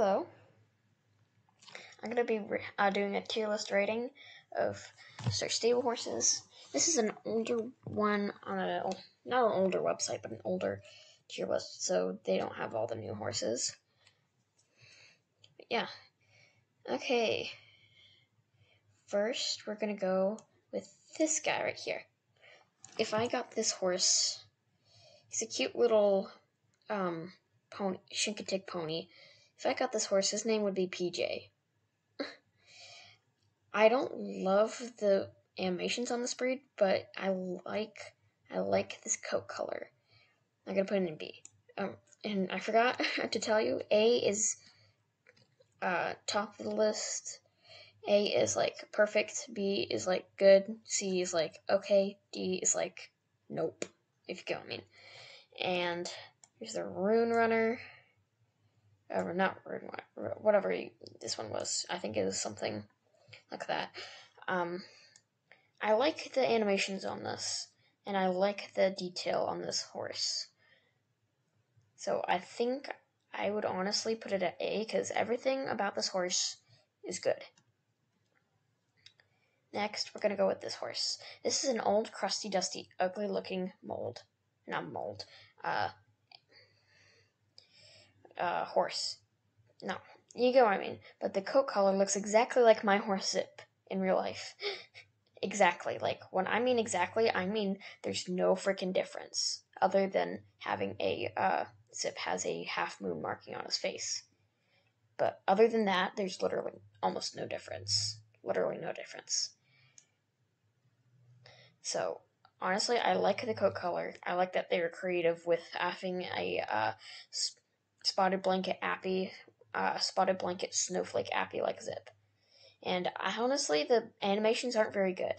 Hello. I'm gonna be uh, doing a tier list rating of Star Stable horses. This is an older one on a not an older website, but an older tier list, so they don't have all the new horses. But yeah. Okay. First, we're gonna go with this guy right here. If I got this horse, he's a cute little um pony, Chincoteague pony. If I got this horse, his name would be PJ. I don't love the animations on this breed, but I like I like this coat color. I'm gonna put it in B. Um, and I forgot to tell you, A is uh, top of the list. A is like perfect. B is like good. C is like okay. D is like nope. If you get what I mean. And here's the Rune Runner. Or not whatever this one was. I think it was something like that. Um, I like the animations on this, and I like the detail on this horse. So I think I would honestly put it at A because everything about this horse is good. Next, we're going to go with this horse. This is an old, crusty, dusty, ugly looking mold. Not mold. Uh, uh, horse. No, you get what I mean. But the coat color looks exactly like my horse Zip in real life. exactly. Like, when I mean exactly, I mean there's no freaking difference other than having a, uh, Zip has a half moon marking on his face. But other than that, there's literally almost no difference. Literally no difference. So, honestly, I like the coat color. I like that they were creative with having a uh, spotted blanket appy, uh, spotted blanket snowflake appy like Zip. And I, honestly, the animations aren't very good.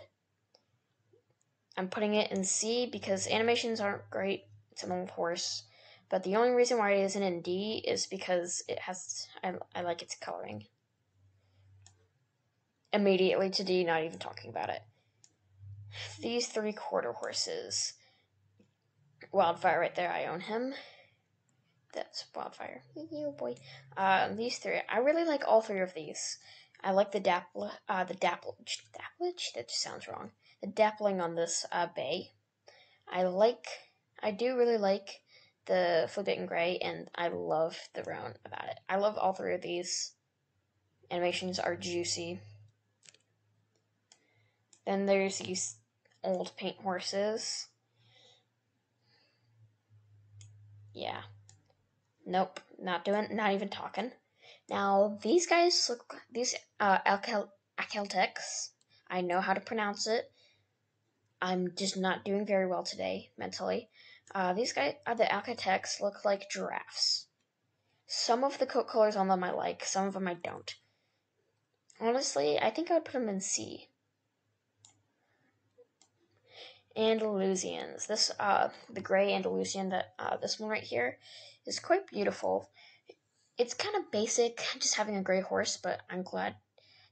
I'm putting it in C because animations aren't great. It's an old horse. But the only reason why it isn't in D is because it has, I, I like its coloring. Immediately to D, not even talking about it. These three quarter horses. Wildfire right there, I own him. That's Wildfire. You boy. Uh, these three, I really like all three of these. I like the dapple, uh, the dapple, dapplage. That just sounds wrong. The dappling on this uh, bay. I like. I do really like the Forbidden Gray, and I love the roan about it. I love all three of these. Animations are juicy. Then there's these old paint horses. Yeah. Nope, not doing, not even talking. Now these guys look these uh Acaltex. I know how to pronounce it. I'm just not doing very well today mentally. Uh, these guys, uh, the Alcatex, look like giraffes. Some of the coat colors on them I like, some of them I don't. Honestly, I think I would put them in C. Andalusians. This, uh, the gray Andalusian, that uh, this one right here, is quite beautiful. It's kind of basic, just having a gray horse, but I'm glad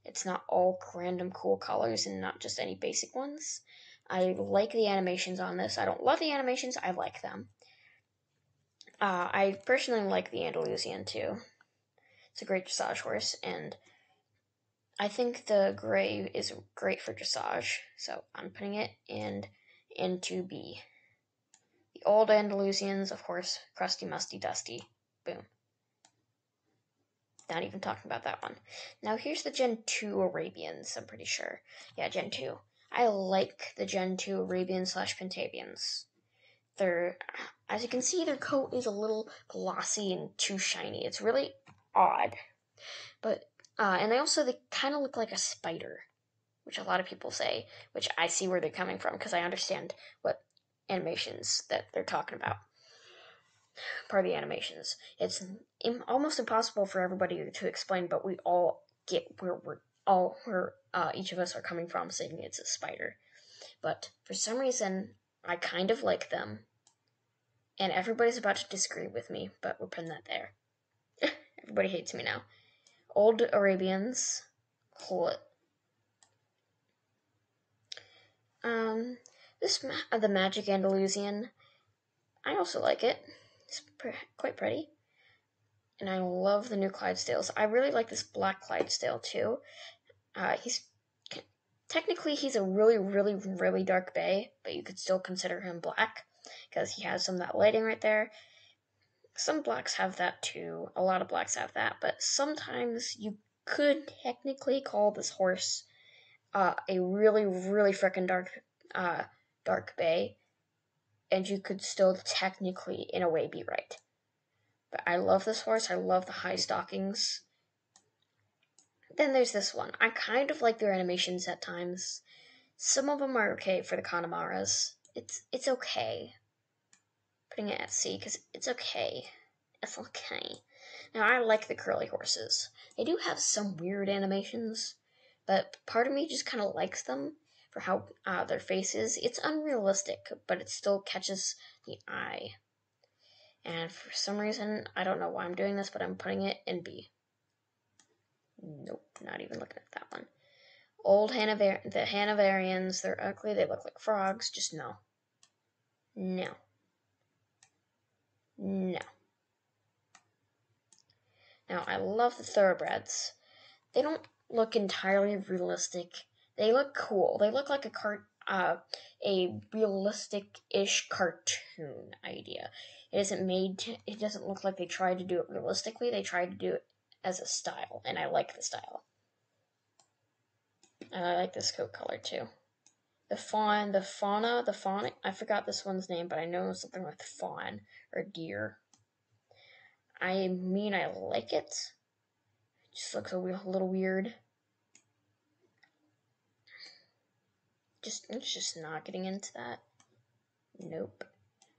it's not all random cool colors and not just any basic ones. I like the animations on this. I don't love the animations, I like them. Uh, I personally like the Andalusian too. It's a great dressage horse, and I think the gray is great for dressage, so I'm putting it in into B. The old Andalusians, of course, crusty, musty, dusty. Boom. Not even talking about that one. Now here's the Gen 2 Arabians, I'm pretty sure. Yeah, Gen 2. I like the Gen 2 Arabian slash Pentavians. They're, as you can see, their coat is a little glossy and too shiny. It's really odd. But, uh, and they also, they kind of look like a spider, which a lot of people say, which I see where they're coming from because I understand what animations that they're talking about. Part of the animations. It's Im- almost impossible for everybody to explain, but we all get where we're all where uh, each of us are coming from, saying it's a spider. But for some reason, I kind of like them, and everybody's about to disagree with me, but we're putting that there. Everybody hates me now. Old Arabians, um, this uh, the Magic Andalusian. I also like it. It's quite pretty. and I love the new Clydesdales. I really like this black Clydesdale too. Uh, he's technically he's a really, really, really dark bay, but you could still consider him black because he has some of that lighting right there. Some blacks have that too. A lot of blacks have that, but sometimes you could technically call this horse uh, a really, really freaking dark, uh, dark bay, and you could still technically, in a way, be right. But I love this horse. I love the high stockings. Then there's this one. I kind of like their animations at times. Some of them are okay for the Connemara's. It's it's okay. Putting it at C because it's okay. It's okay. Now I like the curly horses. They do have some weird animations, but part of me just kind of likes them for how uh, their faces. It's unrealistic, but it still catches the eye. And for some reason, I don't know why I'm doing this, but I'm putting it in B. Nope, not even looking at that one. Old Hanover- the Hanoverians, they're ugly, they look like frogs, just no. No. No. Now, I love the thoroughbreds. They don't look entirely realistic. They look cool. They look like a cart uh, a realistic-ish cartoon idea. It isn't made to, it doesn't look like they tried to do it realistically. They tried to do it as a style, and I like the style. And I like this coat color too. The fawn, the fauna, the fawn, I forgot this one's name, but I know something with fawn or deer. I mean, I like it. Just looks a little weird. Just, it's just not getting into that. Nope.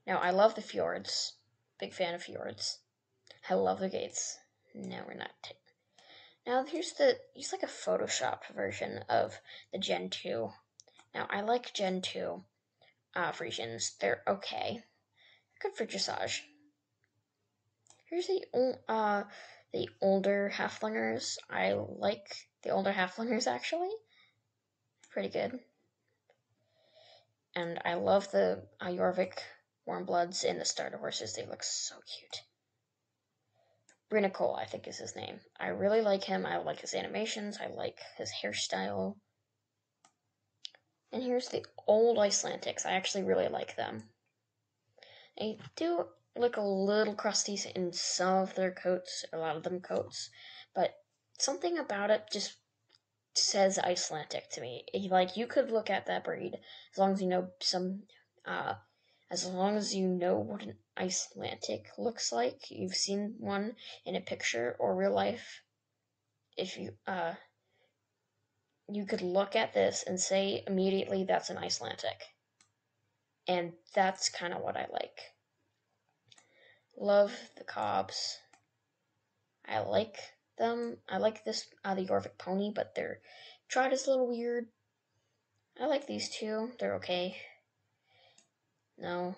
Now, I love the fjords. Big fan of fjords. I love the gates. No, we're not. Now here's the here's like a Photoshop version of the Gen 2. Now I like Gen 2 uh, Friesians. They're okay. Good for dressage. Here's the uh the older halflingers. I like the older halflingers actually. Pretty good. And I love the Jorvik Warmbloods and the starter horses. They look so cute. Brinacol, I think is his name. I really like him. I like his animations. I like his hairstyle. And here's the old Icelandics. I actually really like them. They do look a little crusty in some of their coats, a lot of them coats, but something about it just says Icelandic to me. Like you could look at that breed as long as you know some uh as long as you know what an Icelandic looks like, you've seen one in a picture or real life. If you uh you could look at this and say immediately that's an Icelandic. And that's kind of what I like. Love the cobs. I like them. I like this uh, the Jorvik pony, but their trot is a little weird. I like these two. They're okay. No.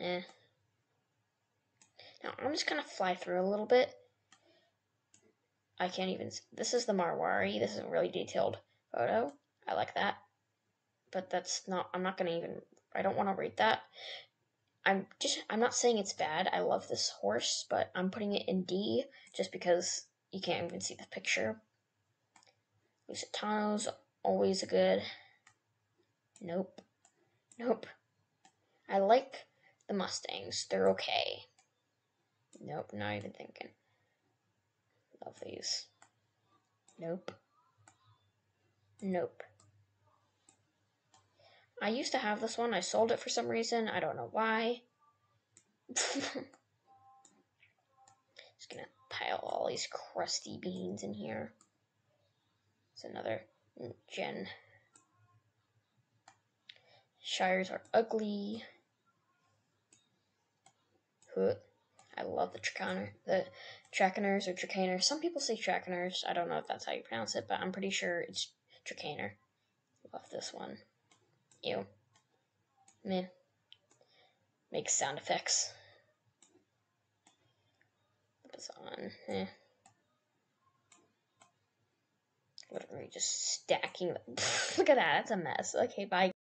Eh. Now, I'm just to fly through a little bit. I can't even... This is the Marwari. This is a really detailed photo. I like that. But that's not... I'm not to even... I don't want to rate that. I'm just... I'm not saying it's bad. I love this horse, but I'm putting it in D just because you can't even see the picture. Lusitano's always a good... Nope. Nope. I like the Mustangs. They're okay. Nope, not even thinking. Love these. Nope. Nope. I used to have this one. I sold it for some reason. I don't know why. Just gonna pile all these crusty beans in here. It's another gen. Shires are ugly. I love the Tracaner, the Tracaners or Tracaners. Some people say Tracaners. I don't know if that's how you pronounce it, but I'm pretty sure it's Tracaner. Love this one. Ew. Man. Makes sound effects. What's on? Eh. Literally just stacking. Look at that. That's a mess. Okay, bye.